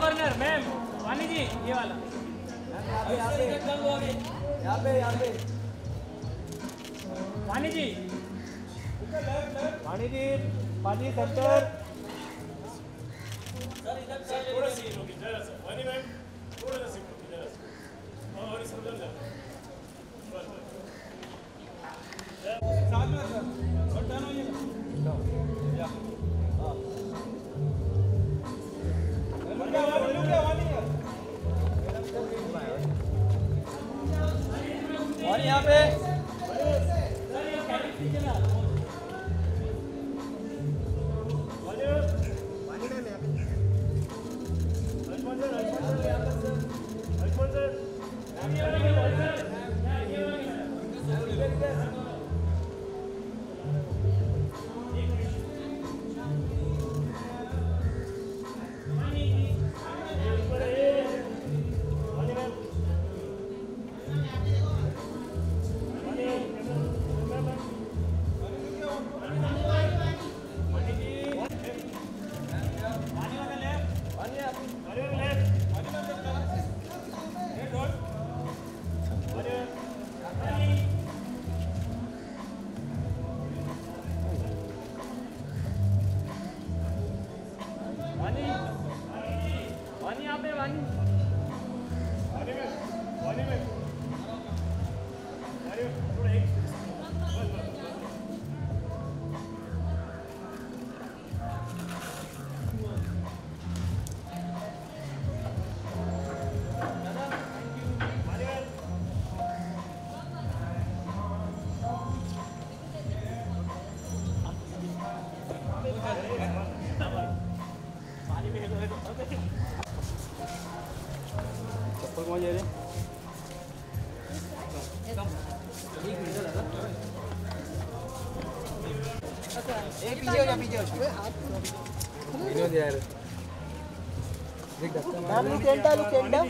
Corner ma'am, वानी जी, ये वाला। यहाँ पे यहाँ पे वानी जी। पानी जी पानी सेंटर। यहाँ पे। रहे पीछे हो जा पीछे हो जा विनोद यार देख धक्का मार ma'am look enter look enter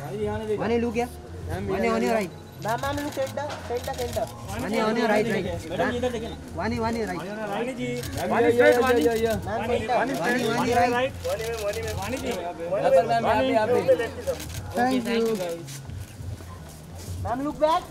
भाई यहाँ ने देख मनी लू या मैम होने right ma'am ma'am look centre centre money on your right right. Madam इधर देखिए ना। वानी वानी राइट। वानी जी। वानी स्ट्रेट वानी मैम सेंटर वानी वानी राइट। वानी में वानी में वानी जी। मैम यहाँ पे यहाँ पे thank you ma'am look back